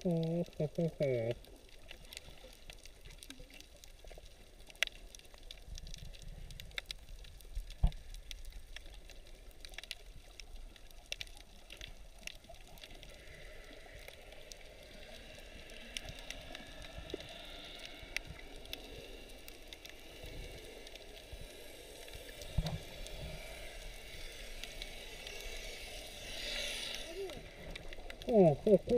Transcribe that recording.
โอ้โหโหโหโอ้โหโห